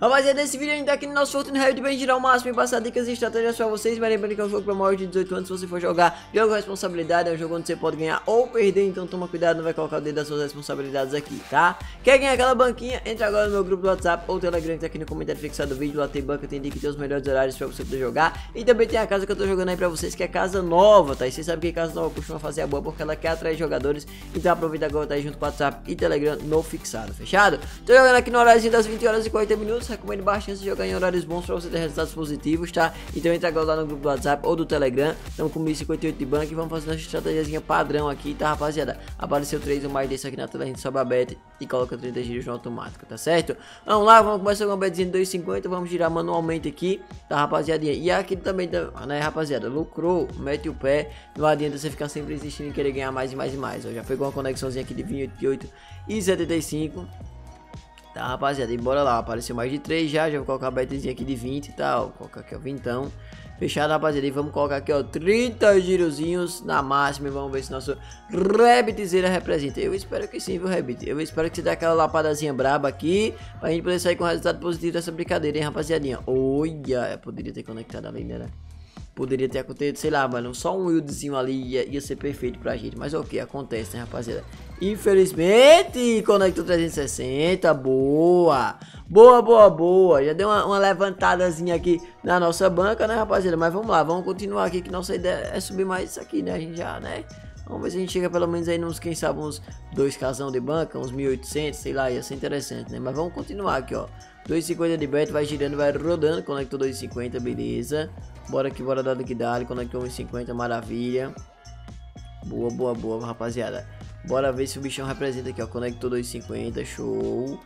Rapaziada, nesse vídeo a gente tá aqui no nosso Fortune Rare de bem girar o máximo e passar dicas e estratégias pra vocês. Mas lembrando que é um jogo pra maior de 18 anos, se você for jogar, jogo responsabilidade, é um jogo onde você pode ganhar ou perder, então toma cuidado, não vai colocar o dedo das suas responsabilidades aqui, tá? Quer ganhar aquela banquinha? Entra agora no meu grupo do WhatsApp ou Telegram que tá aqui no comentário fixado do vídeo, lá tem banca, tem link, tem os melhores horários pra você poder jogar. E também tem a casa que eu tô jogando aí pra vocês, que é casa nova, tá? E vocês sabem que casa nova costuma fazer a boa porque ela quer atrair jogadores, então aproveita agora, tá aí junto com o WhatsApp e Telegram no fixado, fechado? Tô jogando aqui no horário das 20 horas e 40 minutos, recomendo bastante jogar em horários bons pra você ter resultados positivos, tá? Então entra agora lá no grupo do WhatsApp ou do Telegram. Estamos com 1058 de banco e vamos fazer nossa estratégiazinha padrão aqui, tá, rapaziada? Apareceu 3 ou mais desse aqui na tela, a gente sobe a bet e coloca 30 giros no automático, tá certo? Vamos lá, vamos começar com uma betzinha de 2,50, vamos girar manualmente aqui, tá, rapaziadinha? E aqui também, tá, né, rapaziada? Lucrou, mete o pé, não adianta você ficar sempre insistindo em querer ganhar mais e mais e mais. Ó, já pegou uma conexãozinha aqui de 28 e 75. Tá, rapaziada, e bora lá, apareceu mais de 3 já, já vou colocar a betzinha aqui de 20 e tal, vou colocar aqui, ó, vintão. Fechado, rapaziada, e vamos colocar aqui, ó, 30 girozinhos na máxima e vamos ver se nosso Rabbitzeira representa. Eu espero que sim, viu, Rabbit? Eu espero que você dê aquela lapadazinha braba aqui, pra gente poder sair com resultado positivo dessa brincadeira, hein, rapaziadinha. Olha, poderia ter conectado ali, né? Poderia ter acontecido, sei lá, mano, só um wildzinho ali ia, ia ser perfeito pra gente. Mas ok, acontece, né, rapaziada? Infelizmente, conectou 360, boa. Boa, boa, boa. Já deu uma, uma, levantadazinha aqui na nossa banca, né, rapaziada? Mas vamos lá, vamos continuar aqui, que nossa ideia é subir mais isso aqui, né? A gente já, né? Vamos ver se a gente chega pelo menos aí nos, quem sabe, uns dois casão de banca, uns 1.800, sei lá, ia ser interessante, né? Mas vamos continuar aqui, ó. 2,50 de bet, vai girando, vai rodando, conectou 2,50, beleza. Bora aqui, bora dar liquidar, conectou 1,50, maravilha. Boa, boa, boa, rapaziada. Bora ver se o bichão representa aqui, ó. Conectou 250, show.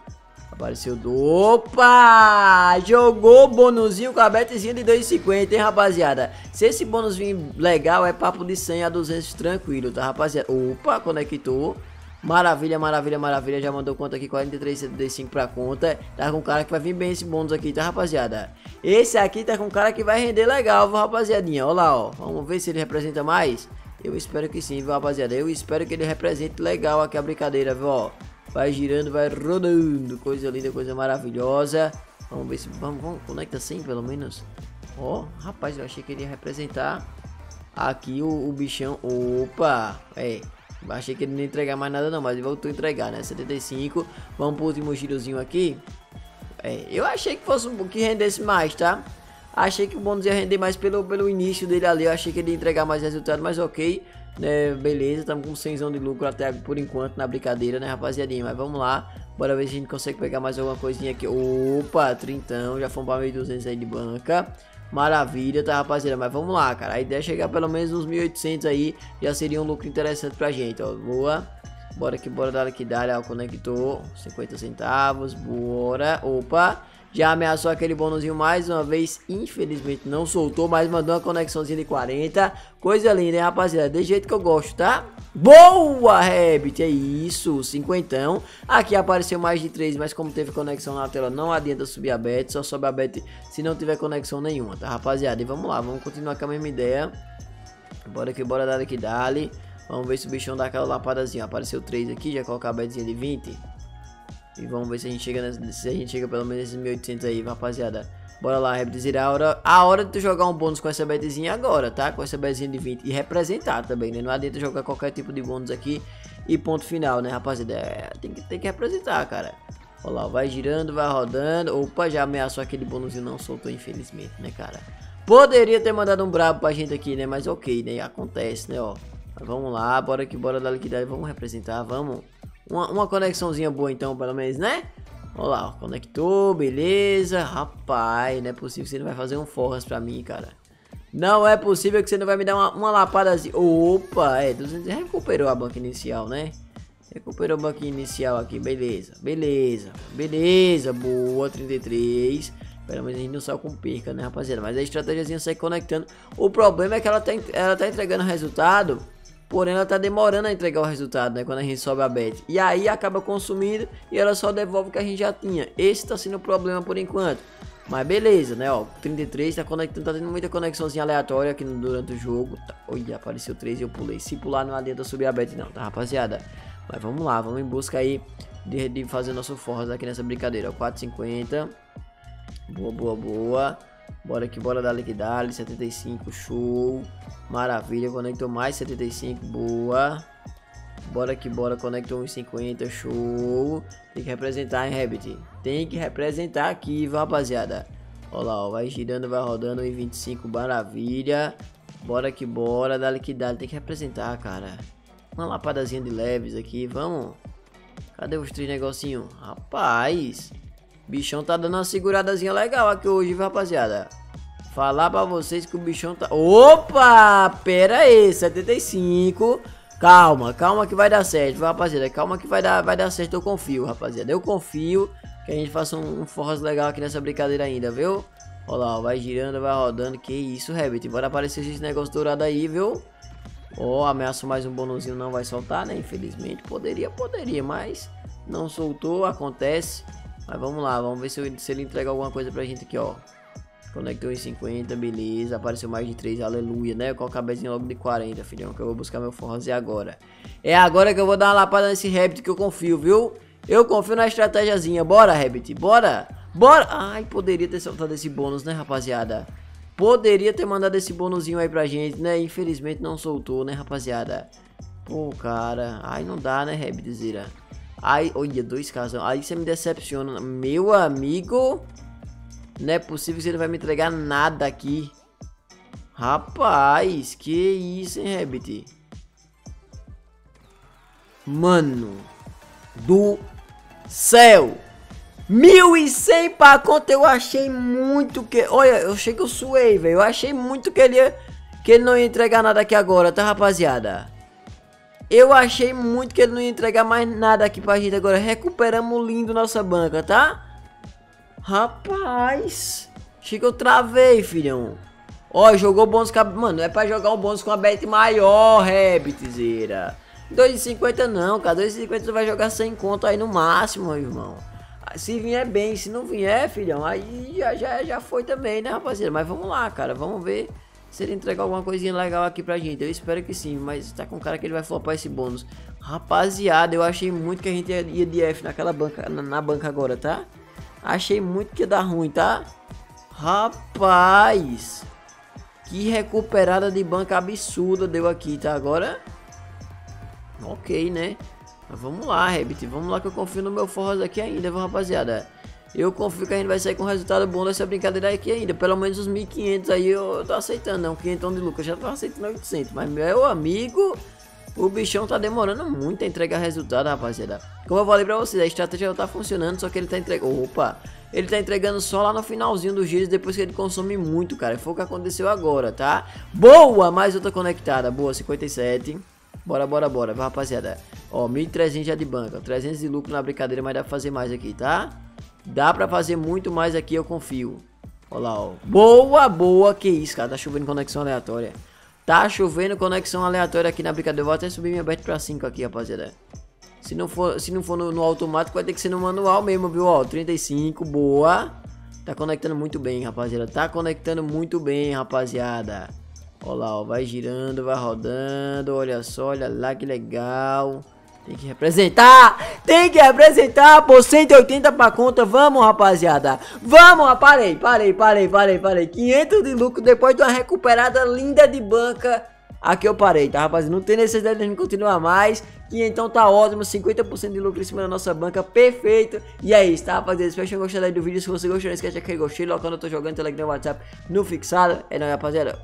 Apareceu do... Opa! Jogou bônusinho com a betezinha de 2,50, hein, rapaziada? Se esse bônus vir legal, é papo de 100 a 200 tranquilo, tá, rapaziada? Opa, conectou. Maravilha, maravilha, maravilha. Já mandou conta aqui, 43,75 pra conta. Tá com cara que vai vir bem esse bônus aqui, tá, rapaziada? Esse aqui tá com cara que vai render legal, viu, rapaziadinha? Olha lá, ó. Vamos ver se ele representa mais. Eu espero que sim, viu, rapaziada? Eu espero que ele represente legal aqui a brincadeira, viu, ó. Vai girando, vai rodando. Coisa linda, coisa maravilhosa. Vamos ver se... Vamos, vamos conecta assim, pelo menos. Ó, rapaz, eu achei que ele ia representar aqui o, o bichão. Opa, é... Achei que ele não ia entregar mais nada não, mas ele voltou a entregar, né? 75. Vamos pro último girozinho aqui. É, eu achei que fosse um que rendesse mais, tá? Achei que o bônus ia render mais pelo, pelo início dele ali. Eu achei que ele ia entregar mais resultado, mas ok. Né, beleza, estamos com 100 de lucro até por enquanto na brincadeira, né, rapaziadinha? Mas vamos lá, bora ver se a gente consegue pegar mais alguma coisinha aqui. Opa, trintão, já fomos para 1.200 aí de banca. Maravilha, tá, rapaziada? Mas vamos lá, cara. A ideia é chegar pelo menos uns 1.800 aí. Já seria um lucro interessante pra gente, ó. Boa. Bora que bora dar aqui, dar, ó. Conectou. 50 centavos. Bora. Opa. Já ameaçou aquele bônusinho mais uma vez. Infelizmente não soltou, mas mandou uma conexãozinha de 40. Coisa linda, hein, rapaziada? De jeito que eu gosto, tá? Boa, Rabbit! É isso, cinquentão. Aqui apareceu mais de 3, mas como teve conexão na tela, não adianta subir a bet. Só sobe a bet se não tiver conexão nenhuma, tá, rapaziada? E vamos lá, vamos continuar com a mesma ideia. Bora que bora dar aqui, dali. Vamos ver se o bichão dá aquela lapadazinha. Apareceu 3 aqui, já colocar a betzinha de 20. E vamos ver se a gente chega se a gente chega pelo menos nesses 1800 aí, rapaziada. Bora lá, reproduzir a hora. A hora de tu jogar um bônus com essa betzinha agora, tá? Com essa betzinha de 20 e representar também, né? Não adianta jogar qualquer tipo de bônus aqui e ponto final, né, rapaziada? É, tem que, tem que representar, cara. Olha lá, vai girando, vai rodando. Opa, já ameaçou aquele bônus e não soltou, infelizmente, né, cara? Poderia ter mandado um brabo pra gente aqui, né? Mas ok, né? Acontece, né, ó. Mas vamos lá, bora que bora dar liquidez. Vamos representar, vamos. Uma, uma conexãozinha boa então, pelo menos, né? Olha lá, conectou, beleza. Rapaz, não é possível que você não vai fazer um forras pra mim, cara. Não é possível que você não vai me dar uma, uma lapada assim. Opa, é, 200, recuperou a banca inicial, né? Recuperou a banca inicial aqui, beleza, beleza, beleza, boa, 33. Pelo menos a gente não saiu com perca, né, rapaziada? Mas a estratégiazinha sai conectando. O problema é que ela tá, ela tá entregando resultado Porém, ela tá demorando a entregar o resultado, né? Quando a gente sobe a bet. E aí acaba consumindo e ela só devolve o que a gente já tinha. Esse tá sendo o problema por enquanto. Mas beleza, né? Ó, 33 tá conectando, tá tendo muita conexãozinha aleatória aqui no, durante o jogo. Tá, olha, apareceu 3 e eu pulei. Se pular não adianta subir a bet não, tá, rapaziada? Mas vamos lá, vamos em busca aí de, de fazer nosso forras aqui nessa brincadeira. Ó, 4,50. Boa, boa, boa. Bora que bora dar liquidar. 75, show. Maravilha, conectou mais 75, boa. Bora que bora, conectou 1,50, show. Tem que representar, hein, Rabbit? Tem que representar aqui, rapaziada? Olha lá, ó, vai girando, vai rodando, 1,25, maravilha. Bora que bora, dá liquidar, tem que representar, cara. Uma lapadazinha de leves aqui, vamos. Cadê os três negocinhos? Rapaz, bichão tá dando uma seguradazinha legal aqui hoje, viu, rapaziada? Falar pra vocês que o bichão tá... Opa! Pera aí, 75. Calma, calma que vai dar certo, viu, rapaziada? Calma que vai dar, vai dar certo, eu confio, rapaziada. Eu confio que a gente faça um, um forras legal aqui nessa brincadeira ainda, viu? Olha lá, vai girando, vai rodando. Que isso, Rabbit. Bora aparecer esse negócio dourado aí, viu? Ó, oh, ameaço mais um bonuzinho, não vai soltar, né? Infelizmente, poderia, poderia, mas não soltou, acontece. Mas vamos lá, vamos ver se, eu, se ele entrega alguma coisa pra gente aqui, ó. Conectou em 50, beleza. Apareceu mais de 3, aleluia, né? Com a cabecinha logo de 40, filhão. Que eu vou buscar meu forrozinho agora. É agora que eu vou dar uma lapada nesse Rabbit que eu confio, viu? Eu confio na estratégiazinha. Bora, Rabbit, bora. Bora. Ai, poderia ter soltado esse bônus, né, rapaziada? Poderia ter mandado esse bônusinho aí pra gente, né? Infelizmente não soltou, né, rapaziada? Pô, cara. Ai, não dá, né, Rabbit, Zira? Ai, olha, dois casos. Aí você me decepciona. Meu amigo... Não é possível que você não vai me entregar nada aqui. Rapaz, que isso, hein, Rabbit? Mano do céu. 1.100 pra conta, eu achei muito que... Olha, eu achei que eu suei, velho. Eu achei muito que ele ia... Que ele não ia entregar nada aqui agora, tá, rapaziada? Eu achei muito que ele não ia entregar mais nada aqui pra gente agora. Recuperamos lindo nossa banca, tá? Rapaz. Achei que eu travei, filhão. Ó, jogou bônus com a... Mano, é pra jogar um bônus com a bet maior, Rabbitzeira. 2,50 não, cara. 2,50 você vai jogar sem conto aí no máximo, meu irmão. Se vier bem, se não vier, filhão, aí já, já, já foi também, né, rapaziada? Mas vamos lá, cara. Vamos ver se ele entregar alguma coisinha legal aqui pra gente. Eu espero que sim, mas tá com cara que ele vai flopar esse bônus. Rapaziada, eu achei muito que a gente ia de F naquela banca, na, na banca agora, tá? Achei muito que ia dar ruim, tá? Rapaz! Que recuperada de banca absurda deu aqui, tá? Agora... Ok, né? Mas vamos lá, Rabbit. Vamos lá que eu confio no meu Forras aqui ainda, rapaziada? Eu confio que a gente vai sair com um resultado bom dessa brincadeira aqui ainda. Pelo menos os 1.500 aí eu tô aceitando, não. 500 de lucro. Eu já tô aceitando 800. Mas, meu amigo... O bichão tá demorando muito a entregar resultado, rapaziada. Como eu falei pra vocês, a estratégia não tá funcionando, só que ele tá entregando... Opa! Ele tá entregando só lá no finalzinho dos dias, depois que ele consome muito, cara. Foi o que aconteceu agora, tá? Boa! Mais outra conectada. Boa, 57. Bora, bora, bora, rapaziada. Ó, 1.300 já de banca. 300 de lucro na brincadeira, mas dá pra fazer mais aqui, tá? Dá pra fazer muito mais aqui, eu confio. Olha lá, ó. Boa, boa. Que isso, cara. Tá chovendo conexão aleatória. Tá chovendo conexão aleatória aqui na brincadeira. Eu vou até subir minha bet pra 5 aqui, rapaziada. Se não for, se não for no, no, automático, vai ter que ser no manual mesmo, viu? Ó, 35, boa. Tá conectando muito bem, rapaziada. Tá conectando muito bem, rapaziada. Olha lá, ó, vai girando, vai rodando. Olha só, olha lá que legal. Tem que representar! Tem que representar! Pô, 180 pra conta. Vamos, rapaziada. Vamos, parei, parei, parei, parei, parei. 500 de lucro depois de uma recuperada linda de banca. Aqui eu parei, tá, rapaziada? Não tem necessidade de continuar mais. Que então tá ótimo. 50% de lucro em cima da nossa banca. Perfeito. E é isso, tá, rapaziada? Espero que tenham gostado do vídeo. Se você gostou, não esquece de aquele gostei. Logo quando eu tô jogando Telegram WhatsApp no fixado. É nóis, rapaziada.